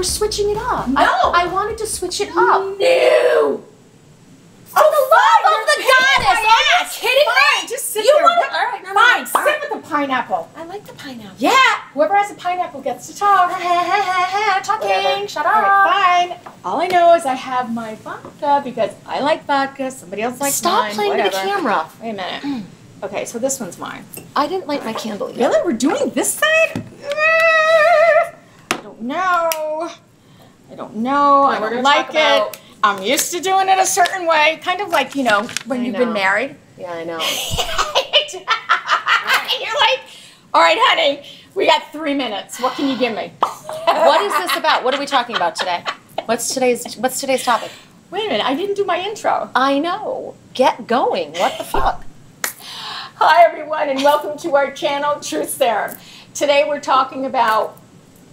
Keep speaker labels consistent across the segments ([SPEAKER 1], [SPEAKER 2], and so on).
[SPEAKER 1] We're switching it up.
[SPEAKER 2] No.
[SPEAKER 1] I, I wanted to switch it up.
[SPEAKER 2] No.
[SPEAKER 1] For the love of the goddess! Are you kidding
[SPEAKER 2] Fine,
[SPEAKER 1] me?
[SPEAKER 2] just sit
[SPEAKER 1] You
[SPEAKER 2] there. What-
[SPEAKER 1] all right, never
[SPEAKER 2] Fine,
[SPEAKER 1] mind.
[SPEAKER 2] sit
[SPEAKER 1] All right.
[SPEAKER 2] with the pineapple.
[SPEAKER 1] I like the pineapple.
[SPEAKER 2] Yeah, whoever has a pineapple gets to talk.
[SPEAKER 1] Talking.
[SPEAKER 2] Whatever.
[SPEAKER 1] Shut up.
[SPEAKER 2] right, fine. All I know is I have my vodka because I like vodka. Somebody else likes
[SPEAKER 1] Stop
[SPEAKER 2] mine.
[SPEAKER 1] playing with the camera.
[SPEAKER 2] Wait a minute. Mm. Okay, so this one's mine.
[SPEAKER 1] I didn't light my candle yet.
[SPEAKER 2] Really? We're doing this side? Don't know. I don't like it.
[SPEAKER 1] About...
[SPEAKER 2] I'm used to doing it a certain way, kind of like you know when
[SPEAKER 1] I
[SPEAKER 2] you've
[SPEAKER 1] know.
[SPEAKER 2] been married.
[SPEAKER 1] Yeah, I know.
[SPEAKER 2] You're like, all right, honey, we got three minutes. What can you give me?
[SPEAKER 1] what is this about? What are we talking about today? What's today's What's today's topic?
[SPEAKER 2] Wait a minute, I didn't do my intro.
[SPEAKER 1] I know. Get going. What the fuck?
[SPEAKER 2] Hi, everyone, and welcome to our channel, Truth Serum. Today we're talking about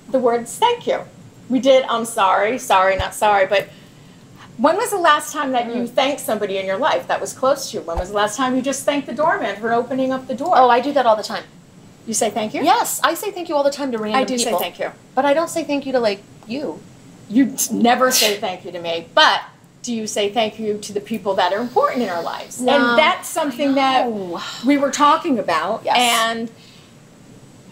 [SPEAKER 2] the words thank you. We did I'm sorry, sorry, not sorry, but when was the last time that you mm. thanked somebody in your life that was close to you? When was the last time you just thanked the doorman for opening up the door?
[SPEAKER 1] Oh, I do that all the time.
[SPEAKER 2] you say thank you?
[SPEAKER 1] Yes, I say thank you all the time to random
[SPEAKER 2] I do
[SPEAKER 1] people.
[SPEAKER 2] say thank you.
[SPEAKER 1] But I don't say thank you to like you.
[SPEAKER 2] You never say thank you to me, but do you say thank you to the people that are important in our lives?
[SPEAKER 1] No.
[SPEAKER 2] And that's something that we were talking about.
[SPEAKER 1] Yes.
[SPEAKER 2] And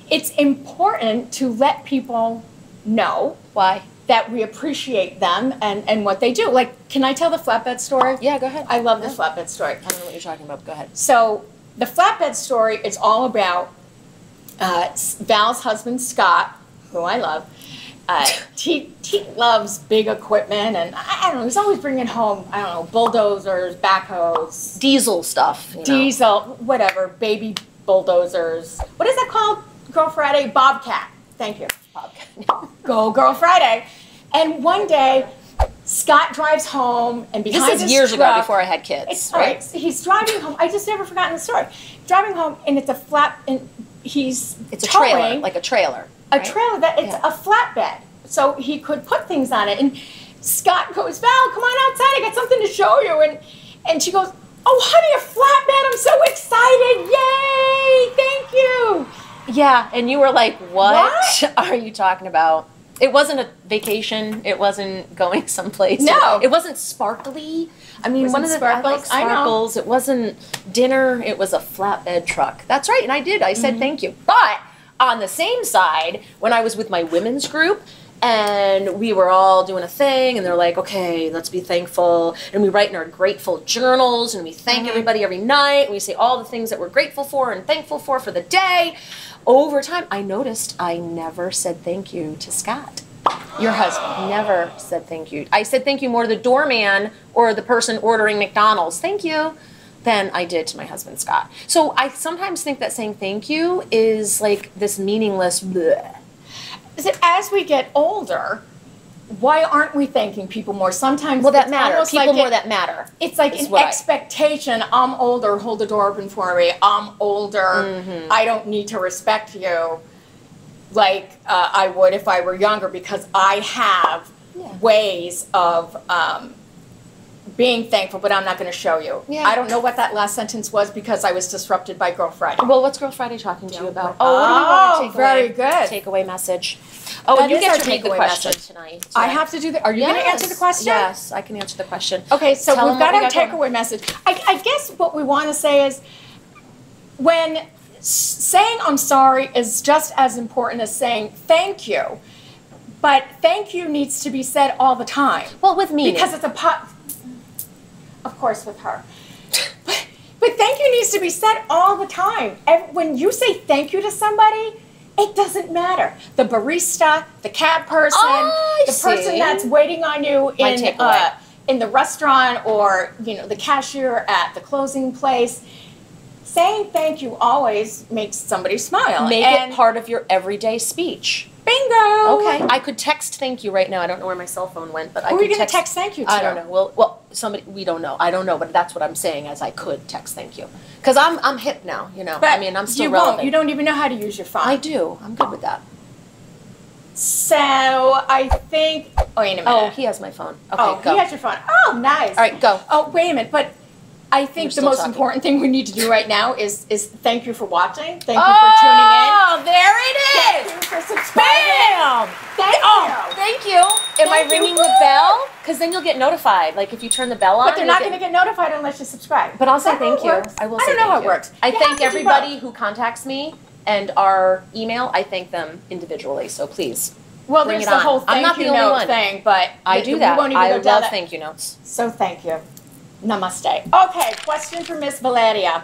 [SPEAKER 2] it's important to let people know
[SPEAKER 1] Why?
[SPEAKER 2] that we appreciate them and, and what they do. Like, can I tell the flatbed story?
[SPEAKER 1] Yeah, go ahead.
[SPEAKER 2] I love the flatbed story.
[SPEAKER 1] I don't know what you're talking about. Go ahead.
[SPEAKER 2] So, the flatbed story is all about uh, Val's husband, Scott, who I love. Uh, he, he loves big equipment, and I don't know, he's always bringing home, I don't know, bulldozers, backhoes,
[SPEAKER 1] Diesel stuff. You know?
[SPEAKER 2] diesel, whatever, baby bulldozers. What is that called, Girl Friday? Bobcat. Thank you. Go Girl Friday. And one day, Scott drives home, and behind
[SPEAKER 1] This is years ago before I had kids,
[SPEAKER 2] it's
[SPEAKER 1] right?
[SPEAKER 2] right. He's driving home. I just never forgotten the story. Driving home, and it's a flat, and he's
[SPEAKER 1] It's a
[SPEAKER 2] towing
[SPEAKER 1] trailer, like a trailer.
[SPEAKER 2] a
[SPEAKER 1] right?
[SPEAKER 2] trailer that it's
[SPEAKER 1] Yeah.
[SPEAKER 2] a flatbed, so he could put things on it. And Scott goes, Val, come on outside. I got something to show you. And and she goes, Oh, honey, a flatbed! I'm so excited! Yay! Thank you.
[SPEAKER 1] Yeah, and you were like, what,
[SPEAKER 2] What?
[SPEAKER 1] are you talking about? It wasn't a vacation. It wasn't going someplace.
[SPEAKER 2] No.
[SPEAKER 1] It wasn't sparkly. I mean, one of the like
[SPEAKER 2] sparkles? I
[SPEAKER 1] sparkles. It wasn't dinner. It was a flatbed truck. That's right. And I did. I said
[SPEAKER 2] Mm-hmm.
[SPEAKER 1] thank you. But on the same side, when I was with my women's group, and we were all doing a thing, and they're like, okay, let's be thankful. And we write in our grateful journals, and we thank
[SPEAKER 2] Mm-hmm.
[SPEAKER 1] everybody every night, and we say all the things that we're grateful for and thankful for for the day. Over time, I noticed I never said thank you to Scott.
[SPEAKER 2] Your husband.
[SPEAKER 1] Never said thank you. I said thank you more to the doorman or the person ordering McDonald's. Thank you. Than I did to my husband Scott. So I sometimes think that saying thank you is like this meaningless. bleh.
[SPEAKER 2] Is it as we get older? Why aren't we thanking people more? Sometimes
[SPEAKER 1] Well, that matter. People
[SPEAKER 2] like
[SPEAKER 1] more
[SPEAKER 2] it-
[SPEAKER 1] that matter.
[SPEAKER 2] It's like an
[SPEAKER 1] what I-
[SPEAKER 2] expectation. I'm older. Hold the door open for me. I'm older.
[SPEAKER 1] Mm-hmm.
[SPEAKER 2] I don't need to respect you like uh, I would if I were younger because I have
[SPEAKER 1] Yeah.
[SPEAKER 2] ways of um, being thankful, but I'm not going to show you.
[SPEAKER 1] Yeah.
[SPEAKER 2] I don't know what that last sentence was because I was disrupted by Girl Friday.
[SPEAKER 1] Well, what's Girl Friday talking to you about?
[SPEAKER 2] Oh,
[SPEAKER 1] what do we want to oh, take
[SPEAKER 2] very
[SPEAKER 1] away?
[SPEAKER 2] good.
[SPEAKER 1] Takeaway message. Oh,
[SPEAKER 2] That
[SPEAKER 1] and you get to make the question
[SPEAKER 2] message.
[SPEAKER 1] tonight.
[SPEAKER 2] I have to do the. Are you going to answer the question?
[SPEAKER 1] Yes, I can answer the question.
[SPEAKER 2] Okay, so
[SPEAKER 1] Tell
[SPEAKER 2] we've got
[SPEAKER 1] what we
[SPEAKER 2] our
[SPEAKER 1] got going.
[SPEAKER 2] takeaway message. I, I guess what we want to say is when saying I'm sorry is just as important as saying thank you. But thank you needs to be said all the time.
[SPEAKER 1] Well, with me,
[SPEAKER 2] Because it's a pot. Of course, with her. But, but thank you needs to be said all the time. And when you say thank you to somebody, it doesn't matter. The barista, the cab person,
[SPEAKER 1] Oh,
[SPEAKER 2] the person that's waiting on you in uh, in the restaurant or you know the cashier at the closing place. Saying thank you always makes somebody smile.
[SPEAKER 1] Make
[SPEAKER 2] and
[SPEAKER 1] it part of your everyday speech.
[SPEAKER 2] Bingo.
[SPEAKER 1] Okay. I could text thank you right now. I don't know where my cell phone went, but I
[SPEAKER 2] Who are
[SPEAKER 1] could
[SPEAKER 2] you going to text thank you to?
[SPEAKER 1] I don't know. Well, well, somebody we don't know. I don't know, but that's what I'm saying. As I could text thank you because I'm I'm hip now. You know.
[SPEAKER 2] But
[SPEAKER 1] I mean, I'm still
[SPEAKER 2] you
[SPEAKER 1] relevant.
[SPEAKER 2] Won't. You don't even know how to use your phone.
[SPEAKER 1] I do. I'm good with that.
[SPEAKER 2] So I think. Oh, wait a minute.
[SPEAKER 1] Oh, he has my phone. Okay,
[SPEAKER 2] oh,
[SPEAKER 1] go.
[SPEAKER 2] he has your phone. Oh, nice.
[SPEAKER 1] All right, go.
[SPEAKER 2] Oh, wait a minute. But I think the most
[SPEAKER 1] talking.
[SPEAKER 2] important thing we need to do right now is is thank you for watching. Thank you for tuning in.
[SPEAKER 1] Oh, there it
[SPEAKER 2] Thank you for subscribing.
[SPEAKER 1] Bam!
[SPEAKER 2] Thank
[SPEAKER 1] Oh,
[SPEAKER 2] you.
[SPEAKER 1] thank you. Am I
[SPEAKER 2] Thank you.
[SPEAKER 1] ringing the bell? Because then you'll get notified. Like if you turn the bell on.
[SPEAKER 2] But they're not going to get notified unless you subscribe.
[SPEAKER 1] But I'll say thank you.
[SPEAKER 2] works?
[SPEAKER 1] I will.
[SPEAKER 2] I
[SPEAKER 1] say
[SPEAKER 2] don't know how it
[SPEAKER 1] you.
[SPEAKER 2] works.
[SPEAKER 1] I
[SPEAKER 2] You
[SPEAKER 1] thank
[SPEAKER 2] have to do
[SPEAKER 1] everybody who contacts me and our email. I thank them individually. So please,
[SPEAKER 2] Well, there's
[SPEAKER 1] it
[SPEAKER 2] the
[SPEAKER 1] on.
[SPEAKER 2] whole
[SPEAKER 1] I'm
[SPEAKER 2] thank
[SPEAKER 1] not the
[SPEAKER 2] you
[SPEAKER 1] only
[SPEAKER 2] note
[SPEAKER 1] one.
[SPEAKER 2] thing, but
[SPEAKER 1] I do that.
[SPEAKER 2] won't even
[SPEAKER 1] I love
[SPEAKER 2] that.
[SPEAKER 1] thank you notes.
[SPEAKER 2] So thank you. Namaste. Okay, question for Miss Valeria.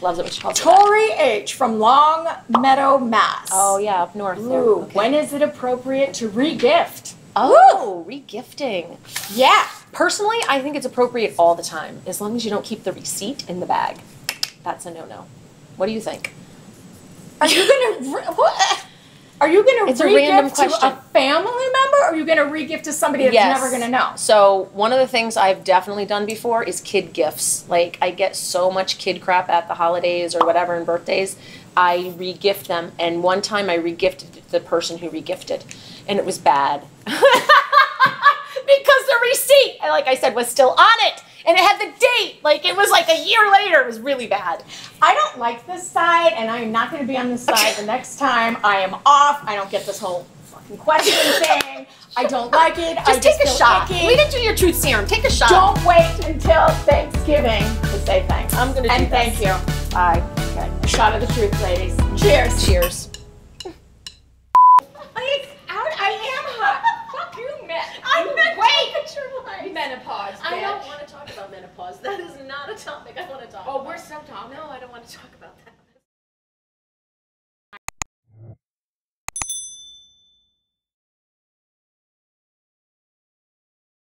[SPEAKER 1] Loves it when she calls.
[SPEAKER 2] Tori H. from Long Meadow, Mass.
[SPEAKER 1] Oh yeah, up north.
[SPEAKER 2] Ooh,
[SPEAKER 1] Okay.
[SPEAKER 2] when is it appropriate to regift?
[SPEAKER 1] Oh, regifting.
[SPEAKER 2] Yeah.
[SPEAKER 1] Personally, I think it's appropriate all the time, as long as you don't keep the receipt in the bag. That's a no-no. What do you think?
[SPEAKER 2] Are you gonna re- what? Are you gonna
[SPEAKER 1] It's a random
[SPEAKER 2] to
[SPEAKER 1] question.
[SPEAKER 2] a family member, or are you gonna regift to somebody that's
[SPEAKER 1] Yes.
[SPEAKER 2] never gonna know?
[SPEAKER 1] So one of the things I've definitely done before is kid gifts. Like I get so much kid crap at the holidays or whatever and birthdays. I regift them, and one time I regifted the person who regifted, and it was bad because the receipt, like I said, was still on it, and it had the date. Like it was like a year later. It was really bad.
[SPEAKER 2] I don't like this side, and I'm not gonna be on this side the next time. I am off. I don't get this whole question thing. I don't like it. I
[SPEAKER 1] Just take a
[SPEAKER 2] feel
[SPEAKER 1] shot.
[SPEAKER 2] icky.
[SPEAKER 1] We didn't do your truth serum. Take a shot.
[SPEAKER 2] Don't wait until Thanksgiving to say thanks.
[SPEAKER 1] I'm gonna do
[SPEAKER 2] and
[SPEAKER 1] this.
[SPEAKER 2] thank you.
[SPEAKER 1] Bye. Okay.
[SPEAKER 2] A shot of the truth, ladies. Cheers.
[SPEAKER 1] Cheers.
[SPEAKER 2] I, I am hot. Fuck you, man.
[SPEAKER 1] I
[SPEAKER 2] You
[SPEAKER 1] meant
[SPEAKER 2] wait.
[SPEAKER 1] temperature wise.
[SPEAKER 2] Menopause.
[SPEAKER 1] I don't want to talk about menopause. That is not a topic I want to talk
[SPEAKER 2] Oh,
[SPEAKER 1] about.
[SPEAKER 2] we're still talking.
[SPEAKER 1] No, I don't want to talk about that.